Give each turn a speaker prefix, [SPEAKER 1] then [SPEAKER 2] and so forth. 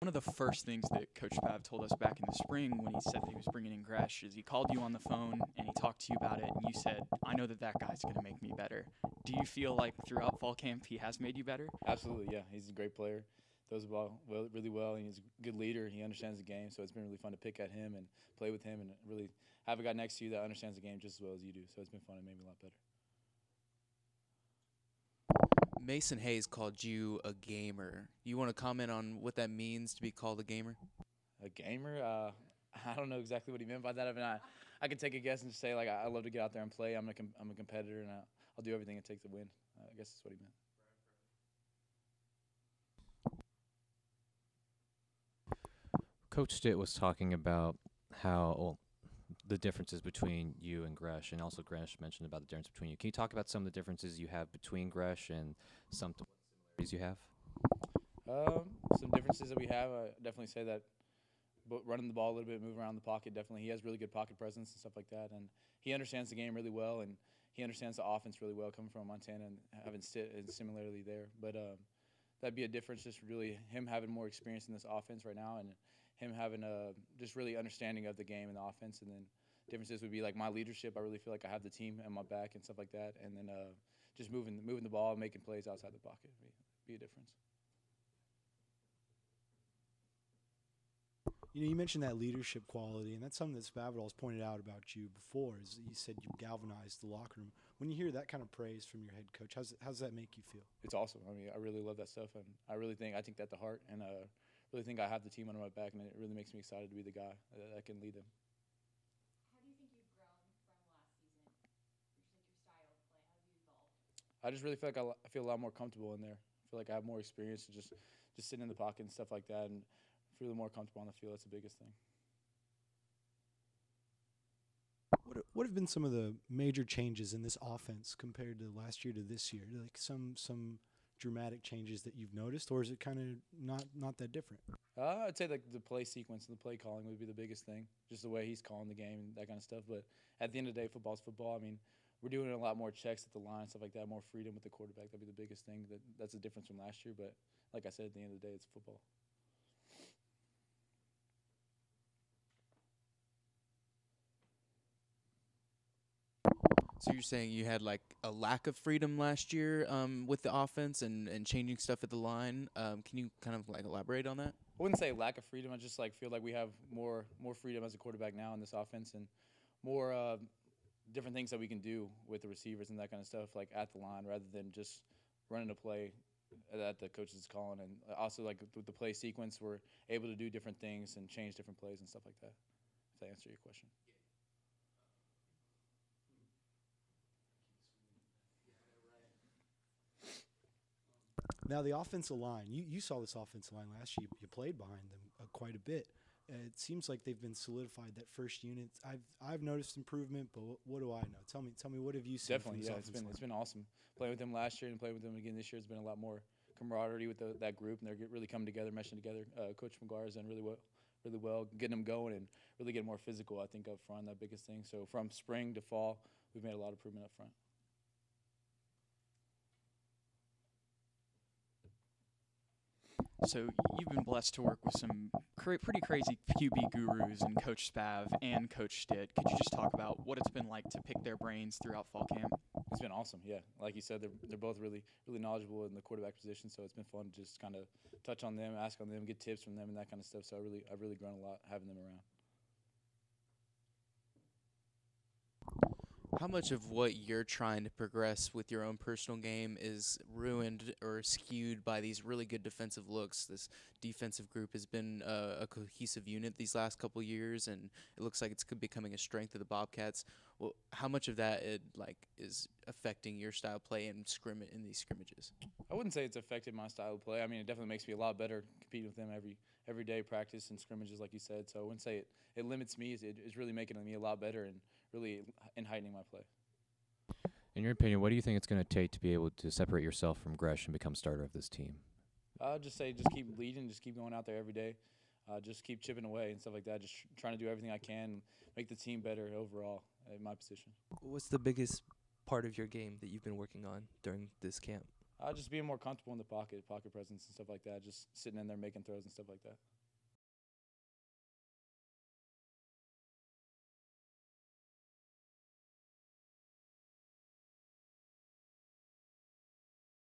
[SPEAKER 1] One of the first things that Coach Pav told us back in the spring when he said that he was bringing in Gresch is he called you on the phone and he talked to you about it, and you said, I know that that guy's going to make me better. Do you feel like throughout fall camp he has made you better?
[SPEAKER 2] Absolutely, yeah. He's a great player. Throws the ball well, really well, and he's a good leader. He understands the game, so it's been really fun to pick at him and play with him and really have a guy next to you that understands the game just as well as you do. So it's been fun and made me a lot better.
[SPEAKER 3] Mason Hayes called you a gamer. You want to comment on what that means to be called a gamer?
[SPEAKER 2] A gamer? Uh, I don't know exactly what he meant by that. I mean, I, I can take a guess and just say like I, I love to get out there and play. I'm a com- I'm a competitor and I, will do everything it takes to win. Uh, I guess that's what he meant.
[SPEAKER 4] Coach Stitt was talking about how well, the differences between you and Gresch, and also Gresch mentioned about the difference between you. Can you talk about some of the differences you have between Gresch and some similarities you have?
[SPEAKER 2] Um, some differences that we have, I definitely say that but running the ball a little bit, moving around the pocket, definitely he has really good pocket presence and stuff like that, and he understands the game really well, and he understands the offense really well, coming from Montana and having sit and similarly there. But um, that'd be a difference, just really him having more experience in this offense right now, and him having a just really understanding of the game and the offense, and then differences would be like my leadership. I really feel like I have the team at my back and stuff like that, and then uh, just moving moving the ball, making plays outside the pocket be, be a difference.
[SPEAKER 5] You know, you mentioned that leadership quality, and that's something that Spavital's pointed out about you before. Is you said you galvanized the locker room. When you hear that kind of praise from your head coach, how's how's that make you feel?
[SPEAKER 2] It's awesome. I mean, I really love that stuff, and I really think I think that the heart, and uh, really think I have the team under my back, and it really makes me excited to be the guy that, that can lead them.
[SPEAKER 6] How do you think you've grown from last season? Just like your style of play, how have you evolved?
[SPEAKER 2] I just really feel like I, I feel a lot more comfortable in there. I feel like I have more experience to just just sitting in the pocket and stuff like that, and feel more comfortable on the field. That's the biggest thing.
[SPEAKER 5] What what have been some of the major changes in this offense compared to last year to this year? Like some some dramatic changes that you've noticed, or is it kind of not not that different?
[SPEAKER 2] Uh, I'd say like the play sequence and the play calling would be the biggest thing, just the way he's calling the game and that kind of stuff. But at the end of the day, football's football. I mean, we're doing a lot more checks at the line, stuff like that, more freedom with the quarterback. That'd be the biggest thing. That that's the difference from last year. But like I said, at the end of the day, it's football.
[SPEAKER 3] So you're saying you had like a lack of freedom last year um, with the offense and, and changing stuff at the line. Um, can you kind of like elaborate on that?
[SPEAKER 2] I wouldn't say lack of freedom. I just like feel like we have more more freedom as a quarterback now in this offense and more uh, different things that we can do with the receivers and that kind of stuff, like at the line, rather than just running a play that the coach is calling. And also like with the play sequence, we're able to do different things and change different plays and stuff like that. If that answer your question.
[SPEAKER 5] Now the offensive line, you, you saw this offensive line last year. You, played behind them uh, quite a bit. Uh, it seems like they've been solidified. That first unit, I've I've noticed improvement, but what, what do I know? Tell me, tell me, what have you seen?
[SPEAKER 2] Definitely, yeah, it's been line? it's been awesome playing with them last year and playing with them again this year. It's been a lot more camaraderie with the, that group, and they're really coming together, meshing together. Uh, Coach McGuire has done really well, really well, getting them going and really getting more physical. I think up front, that biggest thing. So from spring to fall, we've made a lot of improvement up front.
[SPEAKER 1] So you've been blessed to work with some cra- pretty crazy QB gurus and Coach Spav and Coach Stitt. Could you just talk about what it's been like to pick their brains throughout fall camp?
[SPEAKER 2] It's been awesome. Yeah, like you said, they're they're both really really knowledgeable in the quarterback position. So it's been fun to just kind of touch on them, ask on them, get tips from them, and that kind of stuff. So I really I've really grown a lot having them around.
[SPEAKER 3] How much of what you're trying to progress with your own personal game is ruined or skewed by these really good defensive looks? This defensive group has been uh, a cohesive unit these last couple years, and it looks like it's becoming a strength of the Bobcats. Well, how much of that it like is affecting your style play and scrim in these scrimmages?
[SPEAKER 2] I wouldn't say it's affected my style of play. I mean, it definitely makes me a lot better competing with them every every day, practice and scrimmages, like you said. So I wouldn't say it, it limits me. It, it's really making me a lot better and really in heightening my play.
[SPEAKER 4] In your opinion, what do you think it's going to take to be able to separate yourself from Gresch and become starter of this team?
[SPEAKER 2] I'll just say just keep leading, just keep going out there every day, uh, just keep chipping away and stuff like that. Just trying to do everything I can, make the team better overall in my position.
[SPEAKER 7] What's the biggest part of your game that you've been working on during this camp?
[SPEAKER 2] Uh, just being more comfortable in the pocket, pocket presence and stuff like that. Just sitting in there making throws and stuff like that.